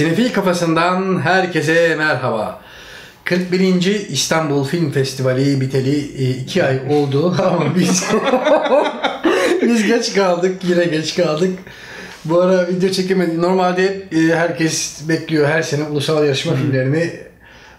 Sinefil kafasından herkese merhaba. 41. İstanbul Film Festivali biteli 2 ay oldu ama biz biz geç kaldık yine geç kaldık. Bu ara video çekemedik. Normalde e, herkes bekliyor her sene ulusal yarışma filmlerini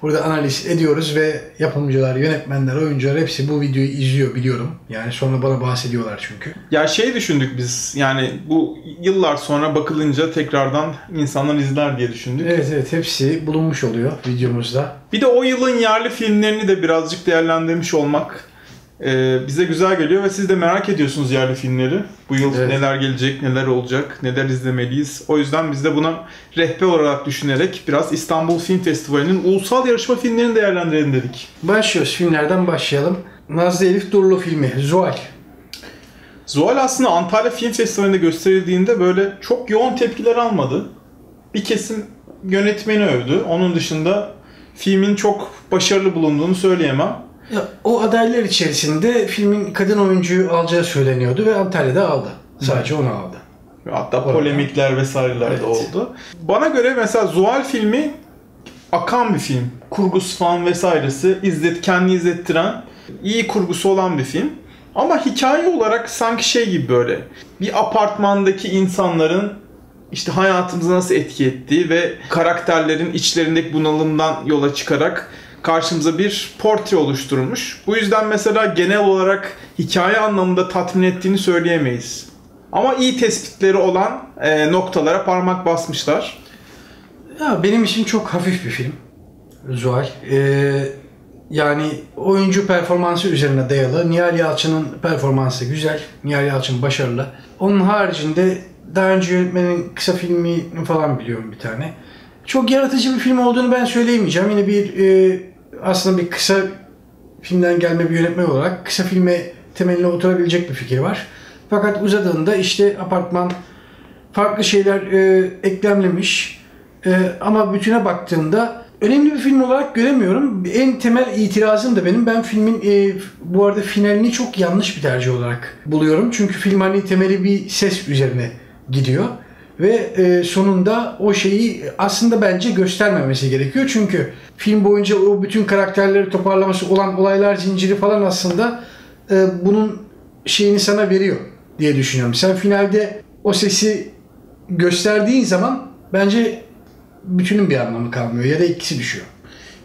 burada analiz ediyoruz ve yapımcılar, yönetmenler, oyuncular hepsi bu videoyu izliyor biliyorum. Yani sonra bana bahsediyorlar çünkü. Ya şey düşündük biz yani bu yıllar sonra bakılınca tekrardan insanlar izler diye düşündük. Evet evet hepsi bulunmuş oluyor videomuzda. Bir de o yılın yerli filmlerini de birazcık değerlendirmiş olmak e, bize güzel geliyor ve siz de merak ediyorsunuz yerli filmleri. Bu yıl Evet. neler gelecek, neler olacak, neler izlemeliyiz. O yüzden biz de buna rehber olarak düşünerek biraz İstanbul Film Festivali'nin ulusal yarışma filmlerini değerlendirelim dedik. Başlıyoruz. Filmlerden başlayalım. Nazlı Elif Durlu filmi Zuhal. Zuhal aslında Antalya Film Festivali'nde gösterildiğinde böyle çok yoğun tepkiler almadı. Bir kesim yönetmeni övdü. Onun dışında filmin çok başarılı bulunduğunu söyleyemem. Ya, o adaylar içerisinde filmin kadın oyuncuyu alacağı söyleniyordu ve Antalya'da aldı. Sadece onu aldı. Hatta Orada. polemikler vesaireler de Evet. oldu. Bana göre mesela Zuhal filmi akan bir film. Kurgusu falan vesairesi izlet, kendi izlettiren iyi kurgusu olan bir film. Ama hikaye olarak sanki şey gibi böyle bir apartmandaki insanların işte hayatımıza nasıl etki ettiği ve karakterlerin içlerindeki bunalımdan yola çıkarak karşımıza bir portre oluşturmuş. Bu yüzden mesela genel olarak hikaye anlamında tatmin ettiğini söyleyemeyiz. Ama iyi tespitleri olan e, noktalara parmak basmışlar. Ya benim için çok hafif bir film. Zuhal. Ee, yani oyuncu performansı üzerine dayalı. Nihal Yalçın'ın performansı güzel. Nihal Yalçın başarılı. Onun haricinde daha önce yönetmenin kısa filmini falan biliyorum bir tane. Çok yaratıcı bir film olduğunu ben söyleyemeyeceğim. Yine bir e, aslında bir kısa filmden gelme bir yönetmen olarak kısa filme temeline oturabilecek bir fikir var. Fakat uzadığında işte apartman farklı şeyler e, eklemlemiş. E, ama bütüne baktığımda önemli bir film olarak göremiyorum. En temel itirazım da benim. Ben filmin e, bu arada finalini çok yanlış bir tercih olarak buluyorum. Çünkü film hani temeli bir ses üzerine gidiyor. Ve e, sonunda o şeyi aslında bence göstermemesi gerekiyor. Çünkü film boyunca o bütün karakterleri toparlaması olan olaylar zinciri falan aslında e, bunun şeyini sana veriyor diye düşünüyorum. Sen finalde o sesi gösterdiğin zaman bence bütünün bir anlamı kalmıyor ya da ikisi düşüyor.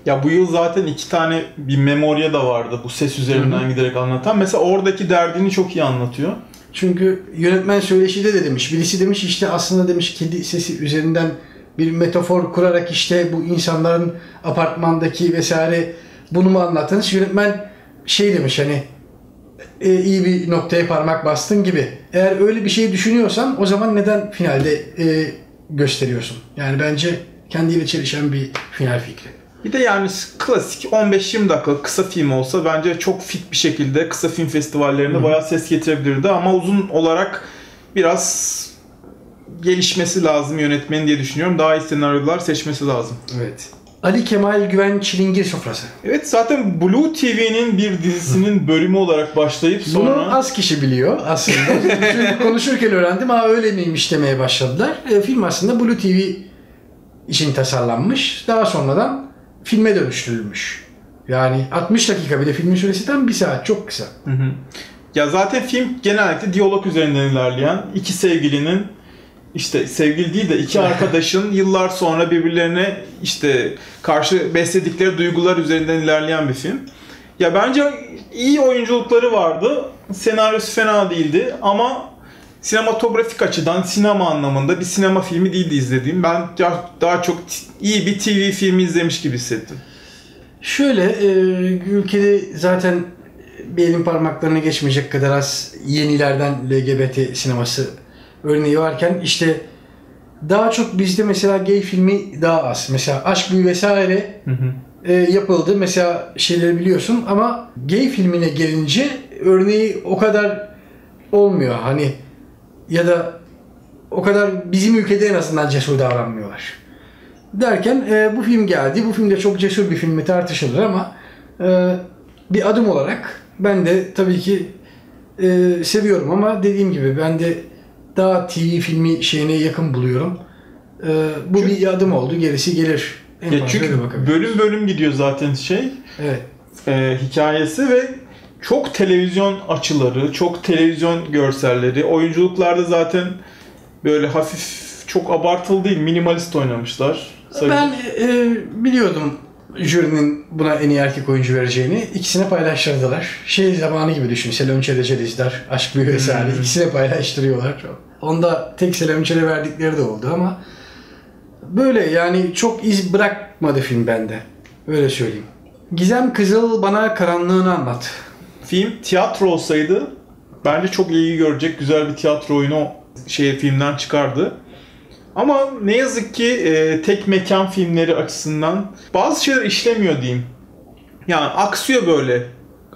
Ya bu yıl zaten iki tane bir memorya da vardı bu ses üzerinden giderek anlatan. Mesela oradaki derdini çok iyi anlatıyor. Çünkü yönetmen söyleşide de demiş. Birisi demiş işte aslında demiş kedi sesi üzerinden bir metafor kurarak işte bu insanların apartmandaki vesaire bunu mu anlattınız? Yönetmen şey demiş hani e, iyi bir noktaya parmak bastın gibi. Eğer öyle bir şey düşünüyorsan o zaman neden finalde e, gösteriyorsun? Yani bence kendiyle çelişen bir final fikri. Bir de yani klasik 15-20 dakikalık kısa film olsa bence çok fit bir şekilde kısa film festivallerinde bayağı ses getirebilirdi ama uzun olarak biraz gelişmesi lazım yönetmenin diye düşünüyorum. Daha iyi senaryolar seçmesi lazım. Evet. Ali Kemal Güven Çilingir Sofrası. Evet zaten Blue TV'nin bir dizisinin bölümü olarak başlayıp sonra... Bunu az kişi biliyor aslında. Çünkü konuşurken öğrendim. Aa öyle miymiş demeye başladılar. E, film aslında Blue TV için tasarlanmış. Daha sonradan filme dönüştürülmüş. Yani 60 dakika bir de filmin süresi tam bir saat. Çok kısa. Hı hı. Ya zaten film genellikle diyalog üzerinden ilerleyen iki sevgilinin işte sevgili değil de iki arkadaşın yıllar sonra birbirlerine işte karşı besledikleri duygular üzerinden ilerleyen bir film. Ya bence iyi oyunculukları vardı. Senaryosu fena değildi ama sinematografik açıdan sinema anlamında bir sinema filmi değildi izlediğim. Ben daha- çok iyi bir TV filmi izlemiş gibi hissettim. Şöyle e, ülkede zaten bir elin parmaklarına geçmeyecek kadar az yenilerden LGBT sineması örneği varken işte daha çok bizde mesela gay filmi daha az. Mesela Aşk Büyü vesaire Hı hı. e, yapıldı. Mesela şeyleri biliyorsun ama gay filmine gelince örneği o kadar olmuyor. Hani ya da o kadar bizim ülkede en azından cesur davranmıyorlar. Derken e, bu film geldi. Bu film de çok cesur bir film mi tartışılır ama e, bir adım olarak ben de tabii ki e, seviyorum ama dediğim gibi ben de daha TV filmi şeyine yakın buluyorum. Ee, bu Çünkü- bir adım oldu. Gerisi gelir. En Ya çünkü bölüm bölüm gidiyor zaten şey Evet. e, hikayesi ve çok televizyon açıları, çok televizyon görselleri. Oyunculuklarda zaten böyle hafif çok abartılı değil, minimalist oynamışlar. Sayın- Ben e, biliyordum jürinin buna en iyi erkek oyuncu vereceğini. İkisine paylaştırdılar. Şey zamanı gibi düşün. Selon Çeleçe dizler, Aşk Büyü vesaire. Hmm. İkisine paylaştırıyorlar. Onda tek Selon Çele verdikleri de oldu ama böyle yani çok iz bırakmadı film bende. Öyle söyleyeyim. Gizem Kızıl bana karanlığını anlat. Film tiyatro olsaydı bence çok iyi görecek güzel bir tiyatro oyunu şey filmden çıkardı. Ama ne yazık ki e, tek mekan filmleri açısından bazı şeyler işlemiyor diyeyim. Yani aksıyor böyle.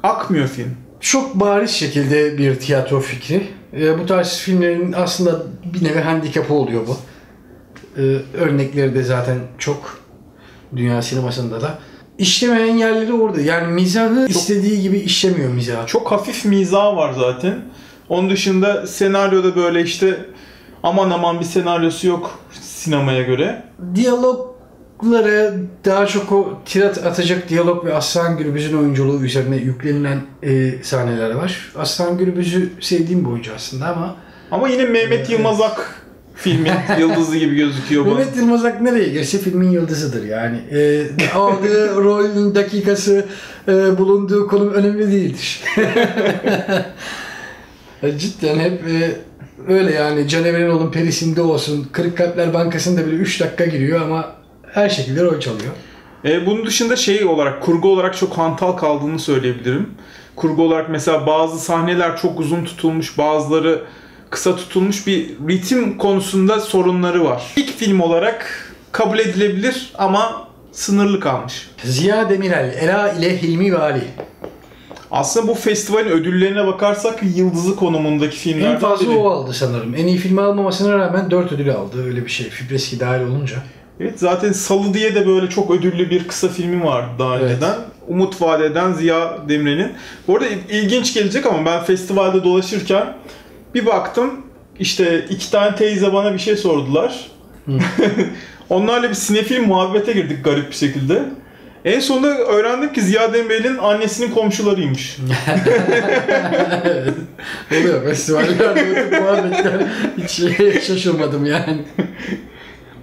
Akmıyor film. Çok bariz şekilde bir tiyatro fikri. Ee, bu tarz filmlerin aslında bir nevi handikapı oluyor bu. Ee, örnekleri de zaten çok dünya sinemasında da. İşlemeyen yerleri orada. Yani mizahı istediği gibi işlemiyor mizahı. Çok hafif mizah var zaten. Onun dışında senaryoda böyle işte aman aman bir senaryosu yok sinemaya göre. Diyaloglara daha çok o tirat atacak diyalog ve Aslan Gürbüz'ün oyunculuğu üzerine yüklenilen e, sahneler var. Aslan Gürbüz'ü sevdiğim bir oyuncu aslında ama Ama yine Mehmet Evet. Yılmaz Ak filmin yıldızı gibi gözüküyor bana. Mehmet Yılmaz Ak nereye girse filmin yıldızıdır yani. E, aldığı rolün dakikası, e, bulunduğu konum önemli değildir. E, Cidden hep e, öyle yani. Can Evrenoğlu'nun perisinde olsun. Kırık Kalpler Bankası'nda bile 3 dakika giriyor ama her şekilde rol çalıyor. E, bunun dışında şey olarak, kurgu olarak çok hantal kaldığını söyleyebilirim. Kurgu olarak mesela bazı sahneler çok uzun tutulmuş, bazıları kısa tutulmuş bir ritim konusunda sorunları var. İlk film olarak kabul edilebilir ama sınırlı kalmış. Ziya Demirel, Ela ile Hilmi Vali. Aslında bu festivalin ödüllerine bakarsak yıldızı konumundaki filmlerden En fazla biri. o aldı sanırım. En iyi filmi almamasına rağmen 4 ödül aldı. Öyle bir şey. Fibreski dahil olunca. Evet zaten Salı diye de böyle çok ödüllü bir kısa filmi var daha Evet. önceden. Umut Vade'den Ziya Demirel'in. Bu arada ilginç gelecek ama ben festivalde dolaşırken bir baktım işte iki tane teyze bana bir şey sordular. Onlarla bir sinefil muhabbete girdik garip bir şekilde. En sonunda öğrendim ki Ziya Demirel'in annesinin komşularıymış. Oluyor festivallerde muhabbetler. Hiç şaşırmadım yani.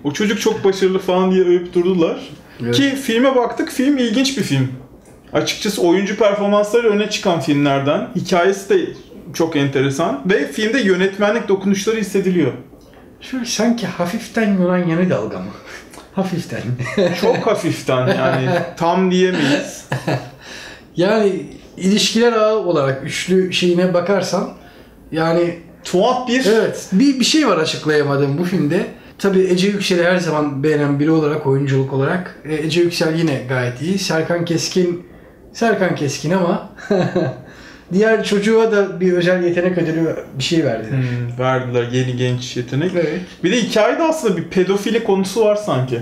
O çocuk çok başarılı falan diye övüp durdular. Evet. Ki filme baktık. Film ilginç bir film. Açıkçası oyuncu performansları öne çıkan filmlerden. Hikayesi de çok enteresan. Ve filmde yönetmenlik dokunuşları hissediliyor. Şöyle sanki hafiften Yunan yanı dalga mı? Hafiften. Çok hafiften yani tam diyemeyiz. yani ilişkiler ağı olarak üçlü şeyine bakarsan yani Tuhaf bir evet bir, bir şey var açıklayamadığım bu filmde. Tabii Ece Yüksel'i her zaman beğenen biri olarak oyunculuk olarak e, Ece Yüksel yine gayet iyi. Serkan Keskin Serkan Keskin ama diğer çocuğa da bir özel yetenek ödülü bir şey verdiler. Hmm, verdiler yeni genç yetenek. Evet. Bir de hikayede aslında bir pedofili konusu var sanki.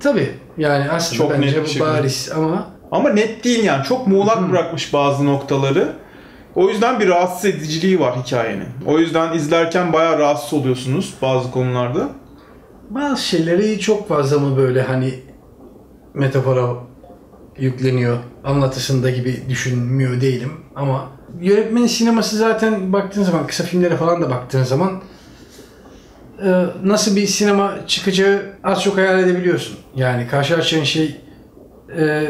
Tabii yani aslında Çok net bence bir bu bariz ama Ama net değil yani. Çok muğlak bırakmış bazı noktaları. O yüzden bir rahatsız ediciliği var hikayenin. O yüzden izlerken bayağı rahatsız oluyorsunuz bazı konularda. bazı şeyleri çok fazla mı böyle hani metafora yükleniyor anlatısında gibi düşünmüyor değilim ama yönetmenin sineması zaten baktığın zaman kısa filmlere falan da baktığın zaman e, nasıl bir sinema çıkacağı az çok hayal edebiliyorsun. Yani karşılaşacağın şey e,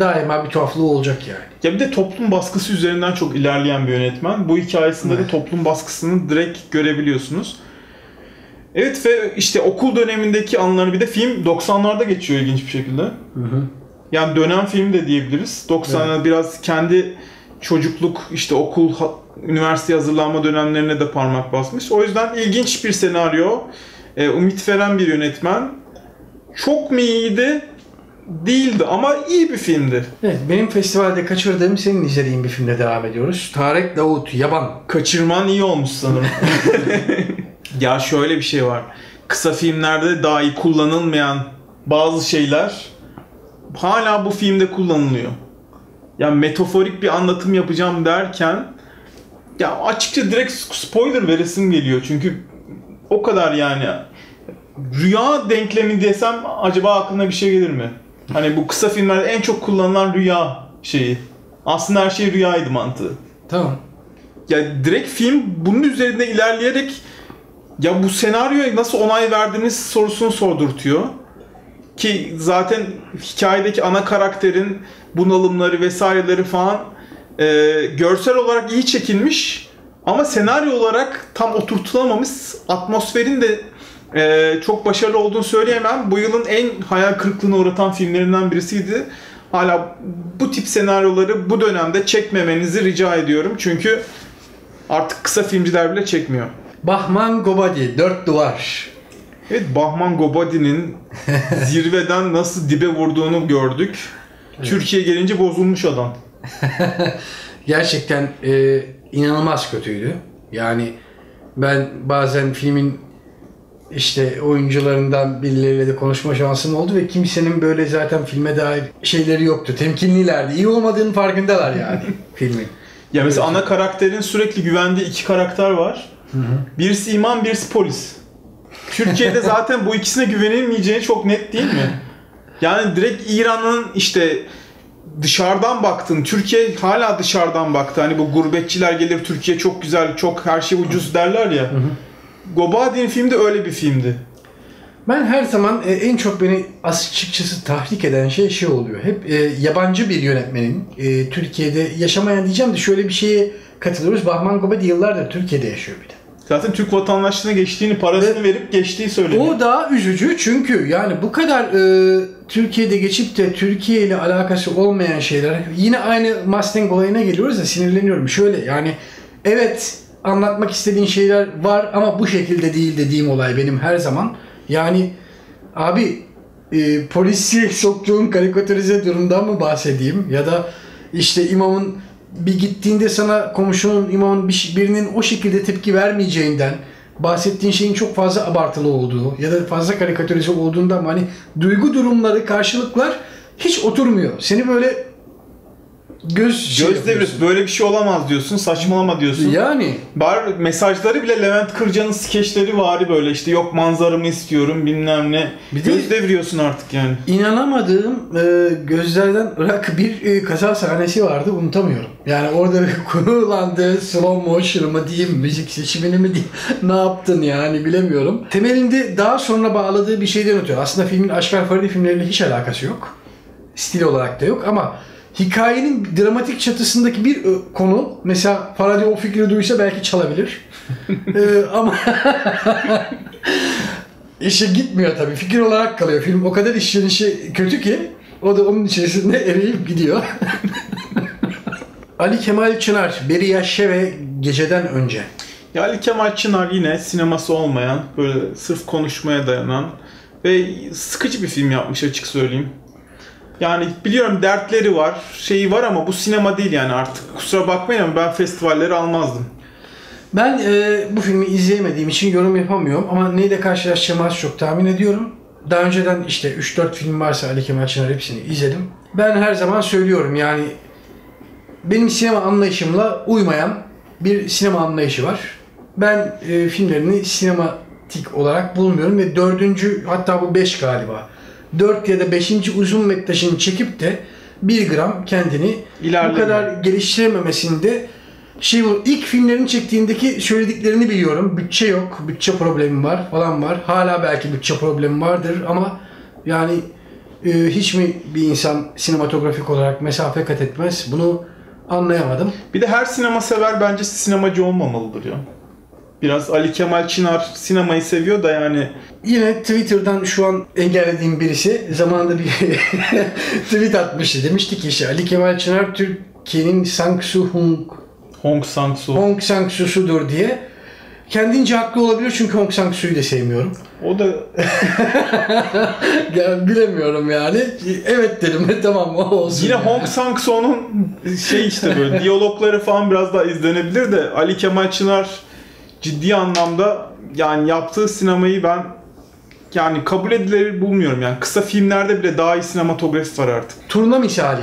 daima bir tuhaflığı olacak yani. Ya bir de toplum baskısı üzerinden çok ilerleyen bir yönetmen. Bu hikayesinde de Evet. toplum baskısını direkt görebiliyorsunuz. Evet ve işte okul dönemindeki anıları bir de film 90'larda geçiyor ilginç bir şekilde. Yani dönem film de diyebiliriz. 90'lar biraz kendi çocukluk işte okul üniversite hazırlanma dönemlerine de parmak basmış. O yüzden ilginç bir senaryo. E, umut veren bir yönetmen. Çok mu iyiydi? Değildi ama iyi bir filmdi. Evet, benim festivalde kaçırdığım senin izlediğin bir filmde devam ediyoruz. Tarık Davut Yaban. Kaçırman iyi olmuş sanırım. ya şöyle bir şey var. Kısa filmlerde dahi kullanılmayan bazı şeyler hala bu filmde kullanılıyor. Ya metaforik bir anlatım yapacağım derken ya açıkça direkt spoiler veresim geliyor. Çünkü o kadar yani rüya denklemi desem acaba aklına bir şey gelir mi? Hani bu kısa filmlerde en çok kullanılan rüya şeyi. Aslında her şey rüyaydı mantığı. Tamam. Ya direkt film bunun üzerinde ilerleyerek ya bu senaryoya nasıl onay verdiniz sorusunu sordurtuyor. Ki zaten hikayedeki ana karakterin bunalımları vesaireleri falan e, görsel olarak iyi çekilmiş ama senaryo olarak tam oturtulamamış. Atmosferin de e, çok başarılı olduğunu söyleyemem. Bu yılın en hayal kırıklığına uğratan filmlerinden birisiydi. Hala bu tip senaryoları bu dönemde çekmemenizi rica ediyorum. Çünkü artık kısa filmciler bile çekmiyor. Bahman Gobadi, Dört Duvar. Evet Bahman Gobadi'nin zirveden nasıl dibe vurduğunu gördük. Türkiye gelince bozulmuş adam. Gerçekten e, inanılmaz kötüydü. Yani ben bazen filmin işte oyuncularından birileriyle de konuşma şansım oldu ve kimsenin böyle zaten filme dair şeyleri yoktu. Temkinlilerdi. İyi olmadığının farkındalar yani filmin. Ya mesela ana karakterin sürekli güvendiği iki karakter var. Birisi imam, birisi polis. Türkiye'de zaten bu ikisine güvenilmeyeceği çok net değil mi? Yani direkt İran'ın işte dışarıdan baktın. Türkiye hala dışarıdan baktı. Hani bu gurbetçiler gelir Türkiye çok güzel, çok her şey ucuz derler ya. Gobadi'nin filmi de öyle bir filmdi. Ben her zaman e, en çok beni açıkçası tahrik eden şey şey oluyor. Hep e, yabancı bir yönetmenin e, Türkiye'de yaşamayan diyeceğim de şöyle bir şeye katılıyoruz. Bahman Gobadi yıllardır Türkiye'de yaşıyor bir de. Zaten Türk vatandaşlığına geçtiğini, parasını verip geçtiği söyleniyor. O daha üzücü çünkü yani bu kadar e, Türkiye'de geçip de Türkiye ile alakası olmayan şeyler yine aynı Mustang olayına geliyoruz da sinirleniyorum. Şöyle yani evet anlatmak istediğin şeyler var ama bu şekilde değil dediğim olay benim her zaman. Yani abi e, polisi soktuğun karikatürize durumdan mı bahsedeyim ya da işte imamın bir gittiğinde sana komşunun imamın bir, birinin o şekilde tepki vermeyeceğinden bahsettiğin şeyin çok fazla abartılı olduğu ya da fazla karikatürize olduğundan hani duygu durumları karşılıklar hiç oturmuyor. Seni böyle göz şey Göz yapıyorsun. devresi böyle bir şey olamaz diyorsun, saçmalama diyorsun. Yani Bar mesajları bile Levent Kırca'nın skeçleri vari böyle işte yok manzaramı istiyorum bilmem ne. Bir de- Göz deviriyorsun artık yani. inanamadığım e, gözlerden ırak bir e, kaza sahnesi vardı unutamıyorum. Yani orada kullandığı slow motion mı diyeyim, müzik seçimini mi diyeyim, ne yaptın yani bilemiyorum. Temelinde daha sonra bağladığı bir şeyden ötürü. Aslında filmin Aşkar Faridi filmleriyle hiç alakası yok. Stil olarak da yok ama hikayenin dramatik çatısındaki bir ö, konu mesela Faradi o fikri duysa belki çalabilir. E, ama işe gitmiyor tabii. Fikir olarak kalıyor. Film o kadar işlenişi kötü ki o da onun içerisinde eriyip gidiyor. Ali Kemal Çınar, Beri Yaşa ve Geceden Önce. Ya Ali Kemal Çınar yine sineması olmayan, böyle sırf konuşmaya dayanan ve sıkıcı bir film yapmış açık söyleyeyim. Yani biliyorum dertleri var, şeyi var ama bu sinema değil yani artık. Kusura bakmayın ama ben festivalleri almazdım. Ben e, bu filmi izleyemediğim için yorum yapamıyorum ama neyle karşılaşacağımı az çok tahmin ediyorum. Daha önceden işte 3-4 film varsa Ali Kemal Çınar hepsini izledim. Ben her zaman söylüyorum yani benim sinema anlayışımla uymayan bir sinema anlayışı var. Ben e, filmlerini sinematik olarak bulmuyorum ve dördüncü hatta bu beş galiba. Dört ya da beşinci uzun metrajını çekip de bir gram kendini bu İlerleme. kadar geliştirememesinde şey bu ilk filmlerini çektiğindeki söylediklerini biliyorum. Bütçe yok, bütçe problemi var falan var. Hala belki bütçe problemi vardır ama yani e, hiç mi bir insan sinematografik olarak mesafe kat etmez? Bunu anlayamadım. Bir de her sinema sever bence sinemacı olmamalıdır ya. Biraz Ali Kemal Çınar sinemayı seviyor da yani Yine Twitter'dan şu an engellediğim birisi zamanında bir tweet atmıştı. Demişti ki işte Ali Kemal Çınar Türkiye'nin Sang Soo Hong Hong Sang-soo. Hong Sang Soo'sudur diye. Kendince haklı olabilir çünkü Hong Sang Soo'yu da sevmiyorum. O da Ya bilemiyorum yani. Evet dedim tamam o olsun. Yine yani. Hong Sang-soo'nun şey işte böyle diyalogları falan biraz daha izlenebilir de Ali Kemal Çınar ciddi anlamda yani yaptığı sinemayı ben yani kabul edilir bulmuyorum yani kısa filmlerde bile daha iyi sinematografi var artık. Turna misali.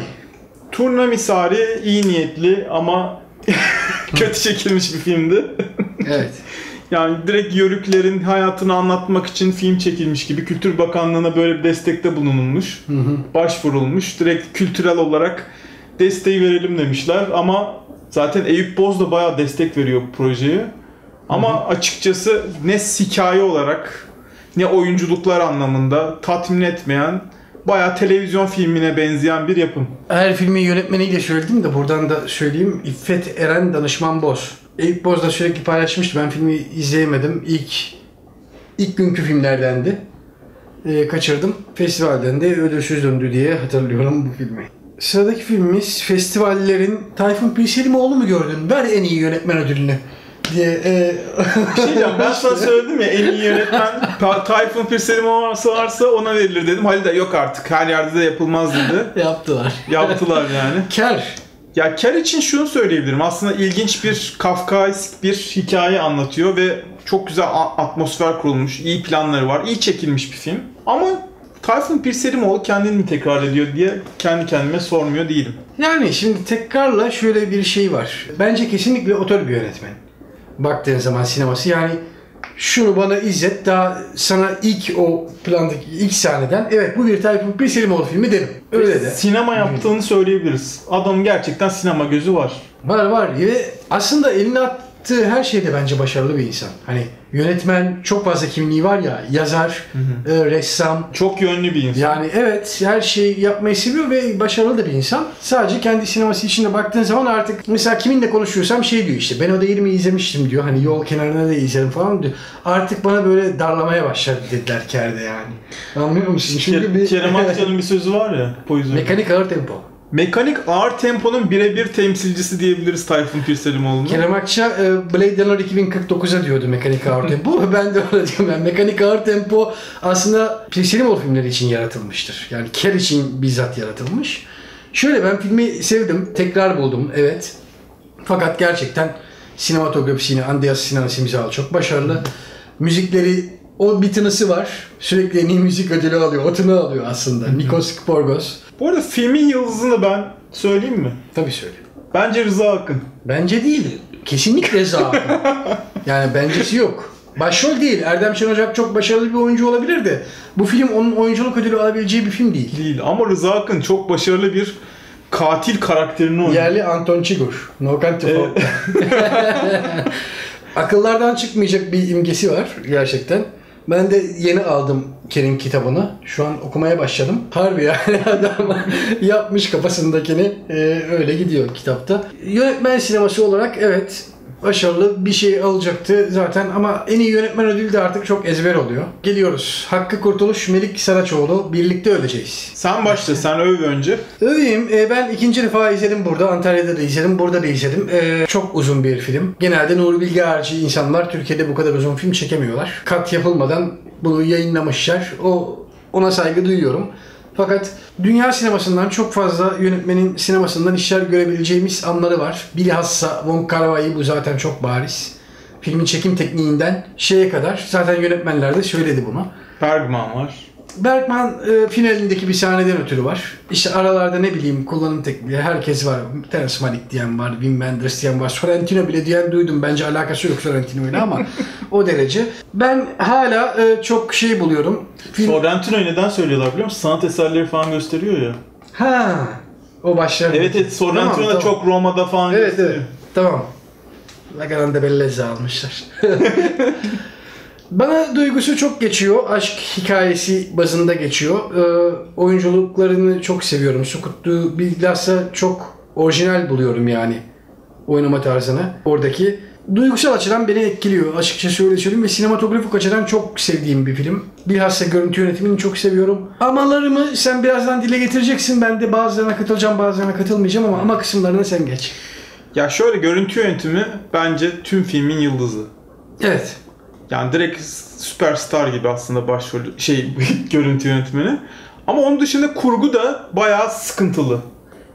Turna misali iyi niyetli ama kötü çekilmiş bir filmdi. Evet. Yani direkt Yörüklerin hayatını anlatmak için film çekilmiş gibi Kültür Bakanlığı'na böyle bir destekte bulunulmuş. Başvurulmuş. Direkt kültürel olarak desteği verelim demişler ama zaten Eyüp Boz da bayağı destek veriyor bu projeye. Ama açıkçası ne hikaye olarak ne oyunculuklar anlamında tatmin etmeyen bayağı televizyon filmine benzeyen bir yapım. Her filmi yönetmeniyle söyledim de buradan da söyleyeyim. İffet Eren Danışman Boz. Eyüp Boz da sürekli paylaşmıştı. Ben filmi izleyemedim. İlk ilk günkü filmlerdendi. Ee, kaçırdım. Festivalden de ödülsüz döndü diye hatırlıyorum bu filmi. Sıradaki filmimiz festivallerin Tayfun Pilselimoğlu mu gördün? Ver en iyi yönetmen ödülünü diye. E, Bir şey diyeceğim ben sana söyledim ya en iyi yönetmen Ta- Tayfun Pirselim varsa varsa ona verilir dedim. Halil de yok artık her yerde de yapılmaz dedi. yaptılar. Yaptılar yani. Ker. Ya Ker için şunu söyleyebilirim. Aslında ilginç bir Kafkaesk bir hikaye anlatıyor ve çok güzel atmosfer kurulmuş, iyi planları var, iyi çekilmiş bir film. Ama Tayfun Pirselimoğlu kendini mi tekrar ediyor diye kendi kendime sormuyor değilim. Yani şimdi tekrarla şöyle bir şey var. Bence kesinlikle otör bir yönetmen. Baktığın zaman sineması yani şunu bana izlet daha sana ilk o plandaki ilk sahneden evet bu bir Tayfun Pilselimoğlu filmi derim. Öyle de. Sinema yaptığını söyleyebiliriz. Adamın gerçekten sinema gözü var. Var var ve aslında eline attığı her şeyde bence başarılı bir insan. Hani yönetmen çok fazla kimliği var ya yazar, e, ressam. Çok yönlü bir insan. Yani evet her şeyi yapmayı seviyor ve başarılı da bir insan. Sadece kendi sineması içinde baktığın zaman artık mesela kiminle konuşuyorsam şey diyor işte ben o değirmi izlemiştim diyor. Hani yol kenarına da izlerim falan diyor. Artık bana böyle darlamaya başladı dediler kerde yani. Anlıyor musun? Çünkü Kerem Akça'nın bir sözü var ya. Poison. mekanik ağır tempo. Mekanik ağır temponun birebir temsilcisi diyebiliriz Tayfun Pirselimoğlu'na. Kerem Akça e, Blade Runner 2049'a diyordu mekanik ağır tempo. ben de öyle diyorum. Yani mekanik ağır tempo aslında Pilselimoğlu filmleri için yaratılmıştır. Yani Ker için bizzat yaratılmış. Şöyle ben filmi sevdim. Tekrar buldum. Evet. Fakat gerçekten sinematografisini Andreas Sinan Simzalı çok başarılı. Müzikleri o bir tınısı var. Sürekli en iyi müzik ödülü alıyor. O tını alıyor aslında. Nikos Kporgos. Bu arada filmin yıldızını ben söyleyeyim mi? Tabii söyle. Bence Rıza Akın. Bence değil. Kesinlikle Rıza Akın. yani bencesi yok. Başrol değil. Erdem Şen Ocak çok başarılı bir oyuncu olabilir de bu film onun oyunculuk ödülü alabileceği bir film değil. Değil ama Rıza Akın çok başarılı bir katil karakterini oynuyor. Yerli Anton Çigur. No Country for. Akıllardan çıkmayacak bir imgesi var gerçekten. Ben de yeni aldım Ker'in kitabını. Şu an okumaya başladım. Harbi yani adam yapmış kafasındakini e, öyle gidiyor kitapta. Yönetmen sineması olarak evet başarılı bir şey alacaktı zaten ama en iyi yönetmen ödülü de artık çok ezber oluyor. Geliyoruz. Hakkı Kurtuluş, Melik Saraçoğlu birlikte öleceğiz. Sen başla, sen öv önce. Öveyim. Ee, ben ikinci defa izledim burada. Antalya'da da izledim. Burada da izledim. Ee, çok uzun bir film. Genelde Nuri Bilge harici insanlar Türkiye'de bu kadar uzun film çekemiyorlar. Kat yapılmadan bunu yayınlamışlar. O ona saygı duyuyorum. Fakat dünya sinemasından çok fazla yönetmenin sinemasından işler görebileceğimiz anları var. Bilhassa Wong Kar Wai bu zaten çok bariz. Filmin çekim tekniğinden şeye kadar zaten yönetmenler de söyledi bunu. Bergman var. Bergman e, finalindeki bir sahneden ötürü var. İşte aralarda ne bileyim kullanım tekniği herkes var. Terence Malick diyen var, Wim Wenders diyen var. Sorrentino bile diyen duydum. Bence alakası yok Sorrentino ile ama o derece. Ben hala e, çok şey buluyorum. Film... Sorrentino'yu neden söylüyorlar biliyor musun? Sanat eserleri falan gösteriyor ya. Ha, o başlar. Evet evet Sorrentino Tamam, tamam. çok Roma'da falan Evet gösteriyor. evet. Tamam. La Grande Bellezza almışlar. Bana duygusu çok geçiyor. Aşk hikayesi bazında geçiyor. Ee, oyunculuklarını çok seviyorum. Sukutlu bilhassa çok orijinal buluyorum yani oynama tarzını. Oradaki duygusal açıdan beni etkiliyor. Açıkçası öyle söyleyeyim ve sinematografik açıdan çok sevdiğim bir film. Bilhassa görüntü yönetimini çok seviyorum. Amalarımı sen birazdan dile getireceksin. Ben de bazılarına katılacağım bazılarına katılmayacağım ama ama kısımlarını sen geç. Ya şöyle görüntü yönetimi bence tüm filmin yıldızı. Evet. Yani direkt süperstar gibi aslında başrol şey görüntü yönetmeni. Ama onun dışında kurgu da bayağı sıkıntılı.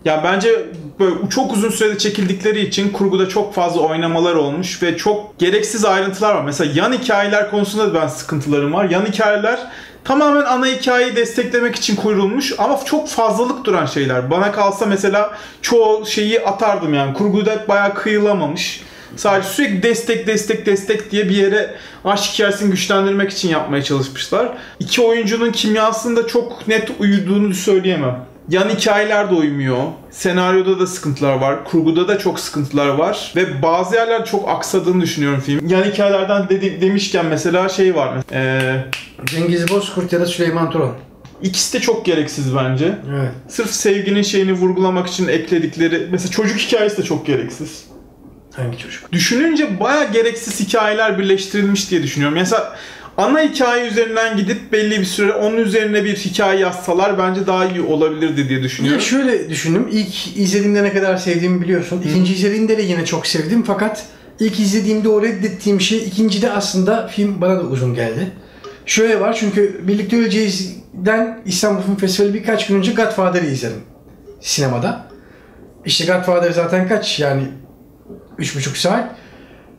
Yani bence böyle çok uzun sürede çekildikleri için kurguda çok fazla oynamalar olmuş ve çok gereksiz ayrıntılar var. Mesela yan hikayeler konusunda da ben sıkıntılarım var. Yan hikayeler tamamen ana hikayeyi desteklemek için kurulmuş ama çok fazlalık duran şeyler. Bana kalsa mesela çoğu şeyi atardım yani. Kurguda bayağı kıyılamamış. Sadece sürekli destek destek destek diye bir yere aşk hikayesini güçlendirmek için yapmaya çalışmışlar. İki oyuncunun kimyasında çok net uyuduğunu söyleyemem. Yan hikayeler de uymuyor. Senaryoda da sıkıntılar var. Kurguda da çok sıkıntılar var. Ve bazı yerler çok aksadığını düşünüyorum film. Yan hikayelerden dedi, demişken mesela şey var. Ee, Cengiz Bozkurt ya da Süleyman Turan. ikisi de çok gereksiz bence. Evet. Sırf sevginin şeyini vurgulamak için ekledikleri... Mesela çocuk hikayesi de çok gereksiz. Hangi çocuk? Düşününce baya gereksiz hikayeler birleştirilmiş diye düşünüyorum. Mesela ana hikaye üzerinden gidip belli bir süre onun üzerine bir hikaye yazsalar bence daha iyi olabilirdi diye düşünüyorum. şöyle düşündüm. İlk izlediğimde ne kadar sevdiğimi biliyorsun. İkinci izlediğimde de yine çok sevdim fakat ilk izlediğimde o reddettiğim şey ikincide aslında film bana da uzun geldi. Şöyle var çünkü Birlikte Öleceğiz'den İstanbul Film Festivali birkaç gün önce Godfather'ı izledim sinemada. İşte Godfather zaten kaç yani 3,5 saat.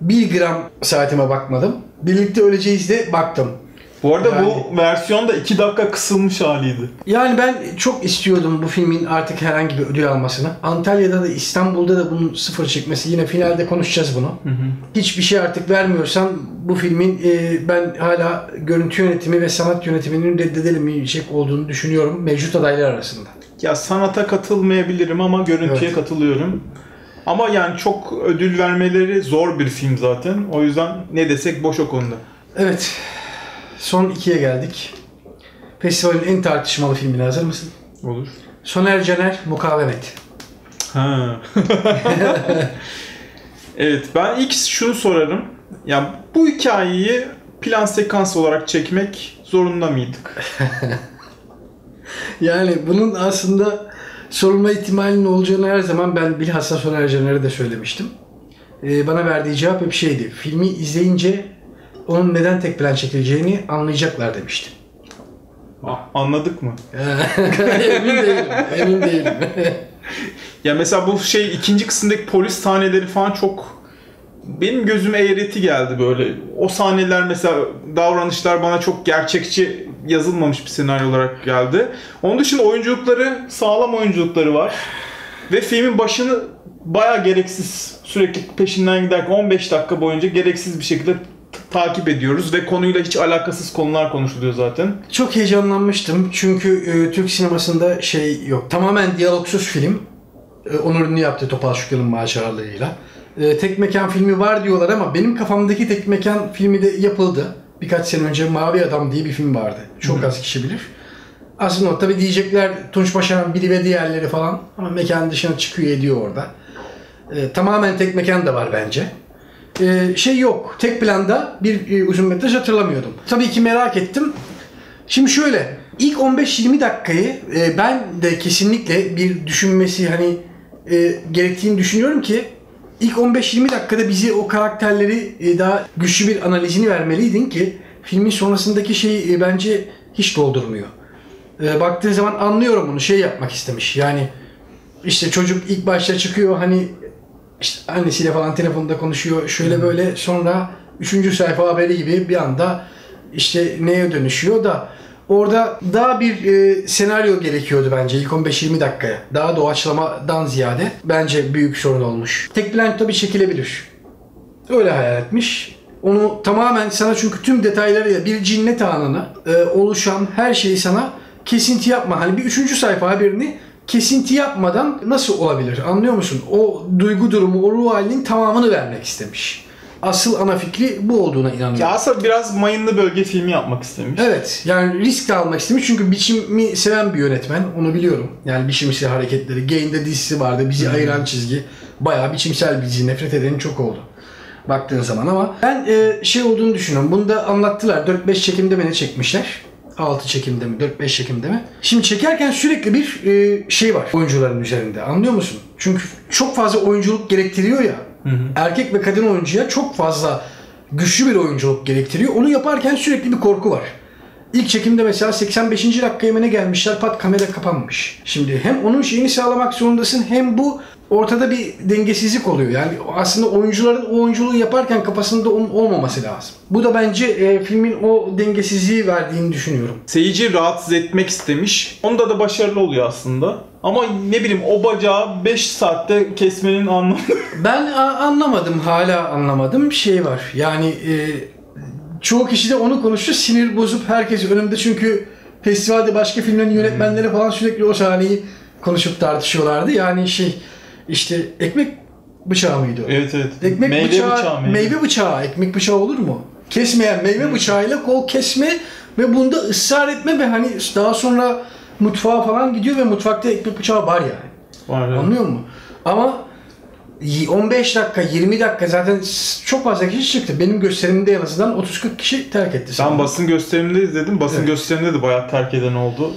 1 gram saatime bakmadım. Birlikte Öleceğiz de baktım. Bu arada Yani- bu versiyon da 2 dakika kısılmış haliydi. Yani ben çok istiyordum bu filmin artık herhangi bir ödül almasını. Antalya'da da İstanbul'da da bunun sıfır çekmesi. Yine finalde konuşacağız bunu. Hiçbir şey artık vermiyorsan bu filmin e, ben hala görüntü yönetimi ve sanat yönetiminin reddedilemeyecek olduğunu düşünüyorum mevcut adaylar arasında. Ya sanata katılmayabilirim ama görüntüye Evet. katılıyorum. Ama yani çok ödül vermeleri zor bir film zaten. O yüzden ne desek boş o konuda. Evet. Son ikiye geldik. Festivalin en tartışmalı filmine hazır mısın? Olur. Soner Caner Mukavemet. Ha. evet ben ilk şunu sorarım. Ya bu hikayeyi plan sekans olarak çekmek zorunda mıydık? Yani bunun aslında sorulma ihtimalinin olacağını her zaman ben bilhassa Soner Caner'e de söylemiştim. Ee, bana verdiği cevap hep şeydi. Filmi izleyince onun neden tek plan çekileceğini anlayacaklar demiştim. Ah, Anladık mı? emin değilim. Emin değilim. Ya mesela bu şey ikinci kısımdaki polis sahneleri falan çok benim gözüme eğreti geldi böyle. O sahneler mesela davranışlar bana çok gerçekçi yazılmamış bir senaryo olarak geldi. Onun dışında oyunculukları sağlam oyunculukları var. Ve filmin başını baya gereksiz sürekli peşinden giderken 15 dakika boyunca gereksiz bir şekilde takip ediyoruz ve konuyla hiç alakasız konular konuşuluyor zaten. Çok heyecanlanmıştım çünkü e, Türk sinemasında şey yok. Tamamen diyalogsuz film. E, Onur Ünlü yaptı Topal Şükran'ın maceralarıyla. E, tek mekan filmi var diyorlar ama benim kafamdaki tek mekan filmi de yapıldı. Birkaç sene önce Mavi Adam diye bir film vardı. Çok az kişi bilir. Aslında o tabi diyecekler Tunç Başaran biri ve diğerleri falan ama mekanın dışına çıkıyor ediyor orada. E, tamamen tek mekan da var bence. E, şey yok. Tek planda bir e, uzun metraj hatırlamıyordum. Tabii ki merak ettim. Şimdi şöyle, ilk 15-20 dakikayı e, ben de kesinlikle bir düşünmesi hani e, gerektiğini düşünüyorum ki ilk 15-20 dakikada bizi o karakterleri e, daha güçlü bir analizini vermeliydin ki filmin sonrasındaki şeyi e, bence hiç doldurmuyor. E, baktığın zaman anlıyorum bunu şey yapmak istemiş. Yani işte çocuk ilk başta çıkıyor hani işte annesiyle falan telefonda konuşuyor şöyle böyle sonra üçüncü sayfa haberi gibi bir anda işte neye dönüşüyor da orada daha bir e, senaryo gerekiyordu bence ilk 15-20 dakikaya. Daha doğaçlamadan ziyade bence büyük sorun olmuş. Tek plan tabii çekilebilir. Öyle hayal etmiş. Onu tamamen sana çünkü tüm detaylarıyla bir cinnet anına e, oluşan her şeyi sana kesinti yapma. Hani bir üçüncü sayfa haberini kesinti yapmadan nasıl olabilir? Anlıyor musun? O duygu durumu, o ruh halinin tamamını vermek istemiş. Asıl ana fikri bu olduğuna inanıyorum. Ya aslında biraz mayınlı bölge filmi yapmak istemiş. Evet yani risk de almak istemiş çünkü biçimi seven bir yönetmen onu biliyorum. Yani biçimsel hareketleri. Gain'de dizisi vardı bizi ayıran çizgi. Bayağı biçimsel bir dizi nefret edeni çok oldu. Baktığın zaman ama ben e, şey olduğunu düşünüyorum. Bunu da anlattılar. 4-5 çekimde ne çekmişler? 6 çekimde mi? 4-5 çekimde mi? Şimdi çekerken sürekli bir e, şey var oyuncuların üzerinde. Anlıyor musun? Çünkü çok fazla oyunculuk gerektiriyor ya. Erkek ve kadın oyuncuya çok fazla güçlü bir oyunculuk gerektiriyor. Onu yaparken sürekli bir korku var. İlk çekimde mesela 85. dakikaya mı ne gelmişler pat kamera kapanmış. Şimdi hem onun şeyini sağlamak zorundasın hem bu ortada bir dengesizlik oluyor. Yani aslında oyuncuların o oyunculuğu yaparken kafasında onun olmaması lazım. Bu da bence e, filmin o dengesizliği verdiğini düşünüyorum. Seyirci rahatsız etmek istemiş. Onda da başarılı oluyor aslında. Ama ne bileyim o bacağı 5 saatte kesmenin anlamı. Ben a- anlamadım, hala anlamadım. Bir şey var. Yani e, çoğu kişi de onu konuştu. Sinir bozup herkes önümde çünkü festivalde başka filmlerin yönetmenleri falan sürekli o sahneyi konuşup tartışıyorlardı. Yani şey işte ekmek bıçağı mıydı evet evet. Ekmek meyve bıçağı, bıçağı meyve. meyve. bıçağı, ekmek bıçağı olur mu? Kesmeyen meyve bıçağıyla kol kesme ve bunda ısrar etme ve hani daha sonra mutfağa falan gidiyor ve mutfakta ekmek bıçağı var yani. Var, evet. Anlıyor musun? Ama 15 dakika, 20 dakika zaten çok fazla kişi çıktı. Benim gösterimimde en azından 30-40 kişi terk etti. Ben salonu. basın gösteriminde izledim. Basın Evet. gösteriminde de bayağı terk eden oldu.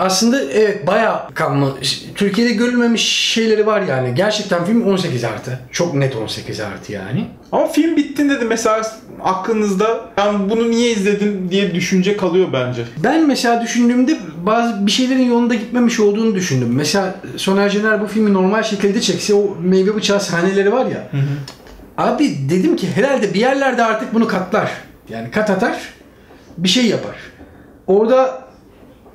Aslında evet bayağı kanlı. Türkiye'de görülmemiş şeyleri var yani. Gerçekten film 18 artı. Çok net 18 artı yani. Ama film bittiğinde de mesela aklınızda ben bunu niye izledim diye düşünce kalıyor bence. Ben mesela düşündüğümde bazı bir şeylerin yolunda gitmemiş olduğunu düşündüm. Mesela Soner Cener bu filmi normal şekilde çekse o meyve bıçağı sahneleri var ya. Abi dedim ki herhalde bir yerlerde artık bunu katlar. Yani kat atar bir şey yapar. Orada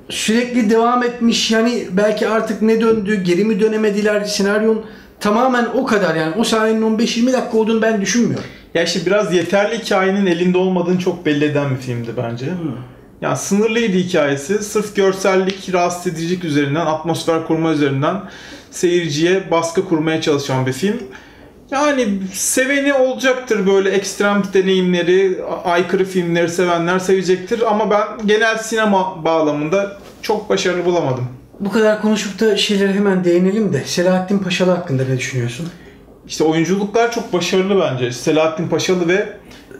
sürekli devam etmiş yani belki artık ne döndü geri mi dönemediler senaryon tamamen o kadar yani o sahnenin 15-20 dakika olduğunu ben düşünmüyorum. Ya işte biraz yeterli hikayenin elinde olmadığını çok belli eden bir filmdi bence. Yani sınırlıydı hikayesi. Sırf görsellik, rahatsız edicilik üzerinden, atmosfer kurma üzerinden seyirciye baskı kurmaya çalışan bir film. Yani seveni olacaktır böyle ekstrem deneyimleri, aykırı filmleri sevenler sevecektir ama ben genel sinema bağlamında çok başarılı bulamadım. Bu kadar konuşup da şeylere hemen değinelim de Selahattin Paşalı hakkında ne düşünüyorsun? İşte oyunculuklar çok başarılı bence. Selahattin Paşalı ve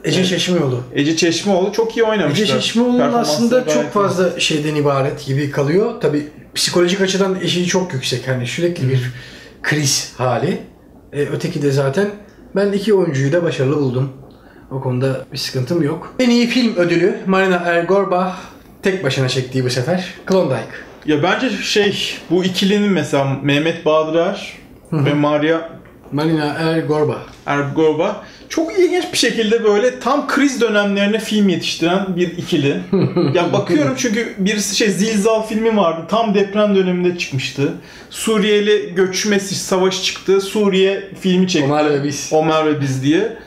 Ece. Çeşmeoğlu. Ece Çeşmeoğlu çok iyi oynamışlar. Ece Çeşmeoğlu'nun aslında çok iyi. fazla şeyden ibaret gibi kalıyor. Tabi psikolojik açıdan eşiği çok yüksek. Hani sürekli bir kriz hali. E, öteki de zaten ben iki oyuncuyu da başarılı buldum. O konuda bir sıkıntım yok. En iyi film ödülü Marina Ergorbach tek başına çektiği bu sefer Klondike. Ya bence şey bu ikilinin mesela Mehmet Bahadır Er ve Maria Marina Ergorbach. Ergova çok ilginç bir şekilde böyle tam kriz dönemlerine film yetiştiren bir ikili. ya bakıyorum çünkü birisi şey Zilzal filmi vardı. Tam deprem döneminde çıkmıştı. Suriyeli göçme savaşı çıktı. Suriye filmi çekti. Omar ve biz. Ömer ve biz diye.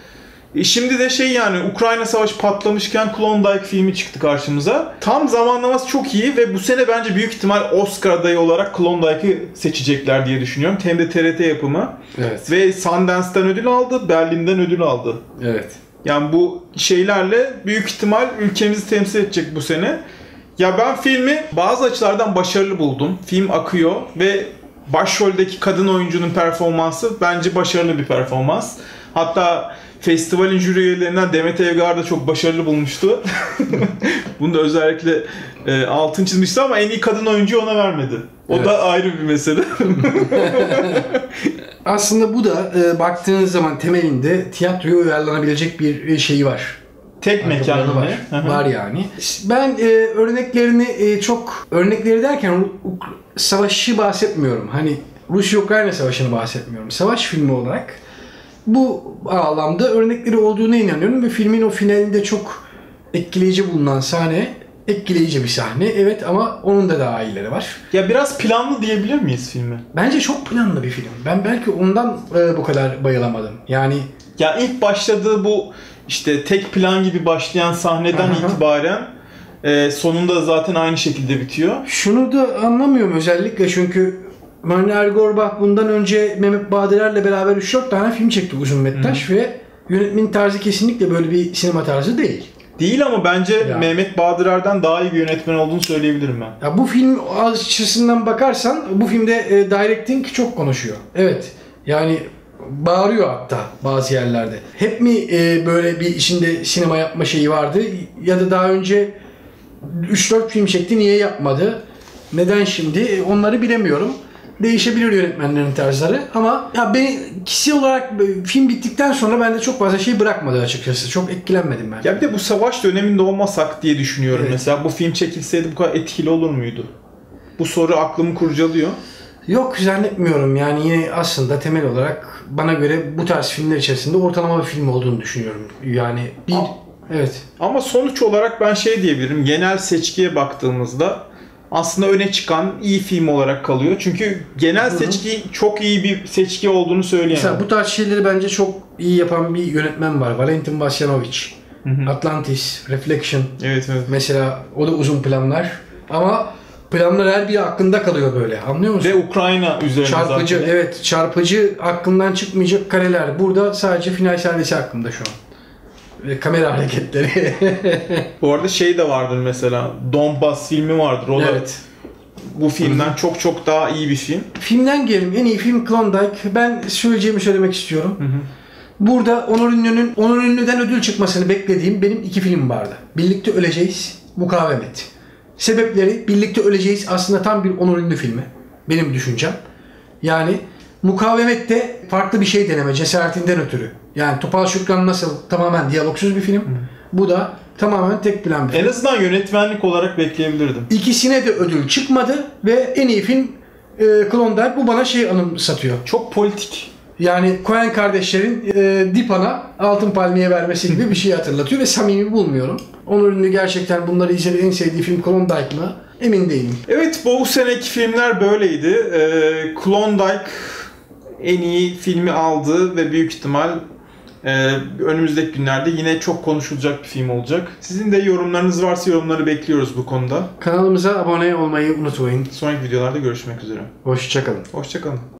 E şimdi de şey yani Ukrayna savaşı patlamışken Klondike filmi çıktı karşımıza. Tam zamanlaması çok iyi ve bu sene bence büyük ihtimal Oscar adayı olarak Klondike'ı seçecekler diye düşünüyorum. Hem de TRT yapımı. Evet. Ve Sundance'den ödül aldı, Berlin'den ödül aldı. Evet. Yani bu şeylerle büyük ihtimal ülkemizi temsil edecek bu sene. Ya ben filmi bazı açılardan başarılı buldum. Film akıyor ve başroldeki kadın oyuncunun performansı bence başarılı bir performans. Hatta festivalin jüri üyelerinden Demet Evgar da çok başarılı bulmuştu. Bunu da özellikle e, altın çizmişti ama en iyi kadın oyuncuyu ona vermedi. O Evet. da ayrı bir mesele. Aslında bu da e, baktığınız zaman temelinde tiyatroya uyarlanabilecek bir e, şeyi var. Tek mekan Arka planı yine. Hı var. var yani. Ben e, örneklerini e, çok örnekleri derken savaşı bahsetmiyorum. Hani Rusya-Ukrayna savaşını bahsetmiyorum. Savaş filmi olarak bu bağlamda örnekleri olduğuna inanıyorum ve filmin o finalinde çok etkileyici bulunan sahne etkileyici bir sahne. Evet ama onun da daha iyileri var. Ya biraz planlı diyebilir miyiz filmi? Bence çok planlı bir film. Ben belki ondan e, bu kadar bayılamadım. Yani Ya ilk başladığı bu işte tek plan gibi başlayan sahneden Aha. itibaren e, sonunda zaten aynı şekilde bitiyor. Şunu da anlamıyorum özellikle çünkü Marina Ergorbach bundan önce Mehmet Badirer'le beraber 3-4 tane film çekti uzun metraj ve yönetmenin tarzı kesinlikle böyle bir sinema tarzı değil. Değil ama bence Ya. Mehmet Badırer'den daha iyi bir yönetmen olduğunu söyleyebilirim ben. Ya bu film açısından bakarsan bu filmde e, directing çok konuşuyor. Evet. Yani bağırıyor hatta bazı yerlerde. Hep mi e, böyle bir içinde sinema yapma şeyi vardı ya da daha önce 3-4 film çekti niye yapmadı? Neden şimdi? E, Onları bilemiyorum. Değişebilir yönetmenlerin tarzları ama ya beni kişisel olarak film bittikten sonra bende çok fazla şey bırakmadı açıkçası. Çok etkilenmedim ben. Ya bir de bu savaş döneminde olmasak diye düşünüyorum Evet. mesela. Bu film çekilseydi bu kadar etkili olur muydu? Bu soru aklımı kurcalıyor. Yok zannetmiyorum yani yine aslında temel olarak bana göre bu tarz filmler içerisinde ortalama bir film olduğunu düşünüyorum. Yani bir Aa. evet Ama sonuç olarak ben şey diyebilirim. Genel seçkiye baktığımızda aslında öne çıkan iyi film olarak kalıyor. Çünkü genel seçki çok iyi bir seçki olduğunu söyleyemem. Mesela bu tarz şeyleri bence çok iyi yapan bir yönetmen var. Valentin Vasyanovic. Hı hı. Atlantis, Reflection. Evet evet. Mesela o da uzun planlar. Ama planlar her biri aklında kalıyor böyle. Anlıyor musun? Ve Ukrayna üzerine çarpıcı, zaten. evet çarpıcı aklından çıkmayacak kareler. Burada sadece final sahnesi aklımda şu an. Ve kamera hareketleri. Bu arada şey de vardır mesela. Donbass filmi vardır. O da evet. bu filmden çok çok daha iyi bir film. Filmden gelelim. En iyi film Klondike. Ben söyleyeceğimi söylemek istiyorum. Hı hı. Burada Onur Ünlü'nün Onur Ünlü'den ödül çıkmasını beklediğim benim iki film vardı. Birlikte Öleceğiz, Mukavemet. Sebepleri Birlikte Öleceğiz aslında tam bir Onur Ünlü filmi. Benim düşüncem. Yani Mukavemet de farklı bir şey deneme cesaretinden ötürü. Yani Topal Şükran nasıl tamamen diyalogsuz bir film. Bu da tamamen tek plan bir film. En azından yönetmenlik olarak bekleyebilirdim. İkisine de ödül çıkmadı ve en iyi film e, Klondike. Bu bana şey anımsatıyor. Çok politik. Yani Coen kardeşlerin e, Dipan'a altın palmiye vermesi gibi bir şey hatırlatıyor ve samimi bulmuyorum. Onur Ünlü gerçekten bunları izledi en sevdiği film Klondike mı? Emin değilim. Evet bu seneki filmler böyleydi. Ee, Klondike en iyi filmi aldı ve büyük ihtimal e, önümüzdeki günlerde yine çok konuşulacak bir film olacak. Sizin de yorumlarınız varsa yorumları bekliyoruz bu konuda. Kanalımıza abone olmayı unutmayın. Sonraki videolarda görüşmek üzere. Hoşçakalın. Hoşçakalın.